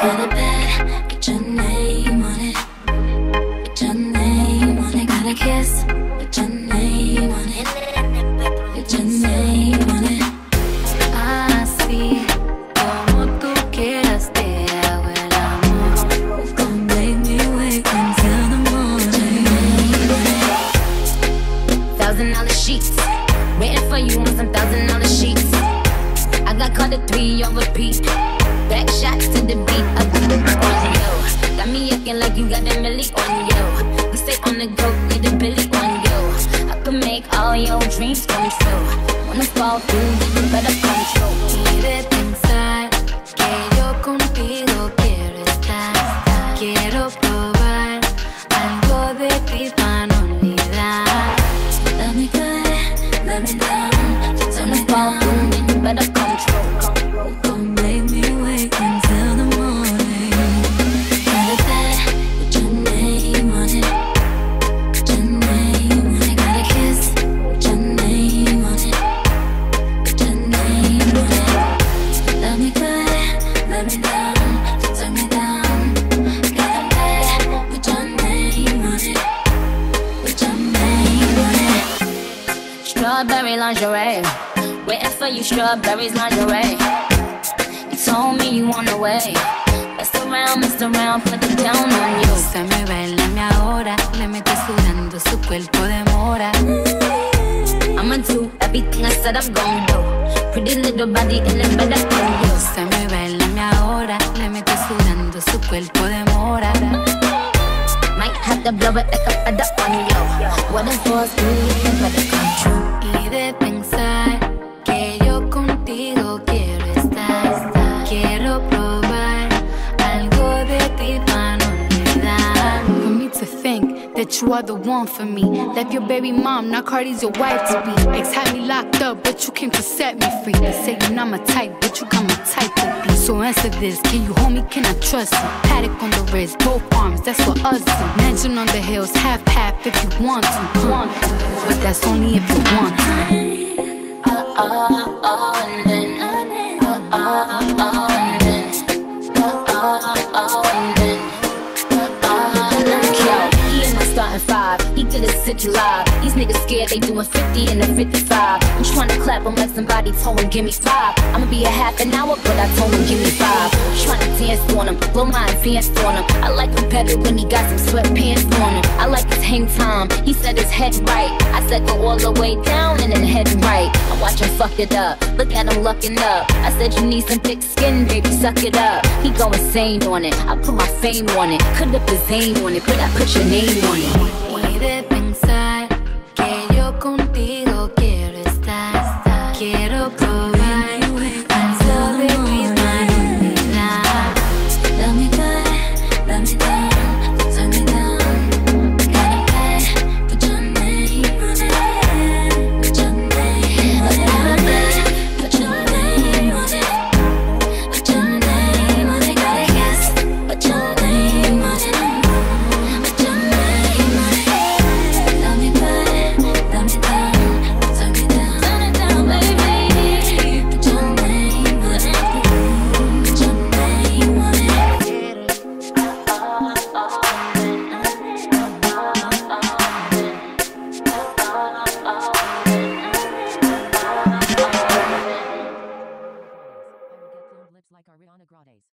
Got sheets. Waiting for you on some thousand dollar sheets. I got caught at three on repeat. Back shots to the beat of the on yo. Got me acting like you got a milli on yo. We stay on the go, need a billy on yo. I can make all your dreams come true. Wanna fall through, you better control. Y de Strawberry lingerie. Waiting for you, strawberries lingerie. You told me you on the way. Around, mess around, put it down on you. Se me bailame ahora, le mete sudando su cuerpo de mora. I'ma do everything I said I'm gon' do. Pretty little body in it better than you. Se me bailame ahora, le mete sudando su cuerpo de mora. To blow it like a feather on you. What it was, you better come true. Y that you are the one for me. Left your baby mom, now Cardi's your wife to be. Ex had me locked up, but you came to set me free. They say you're not my type, but you got my type to be. So answer this, can you hold me? Can I trust you? Patek on the wrist, both arms, that's what us do. Mansion on the hills, half half if you want to. Want to. But that's only if you want to. Oh, oh, and five. He did a city live. These niggas scared they doing 50 and a 55. I'm tryna clap him like somebody told him give me five. I'ma be a half an hour, but I told him give me five. Tryna dance on him, blow my advance on him. I like him better when he got some sweatpants on him. I like hang time. He said his head right. I said go all the way down and then head right. I watch him fuck it up. Look at him looking up. I said you need some thick skin, baby, suck it up. He go insane on it. I put my fame on it. Could have his Zane on it, but I put your name on it. Grande's.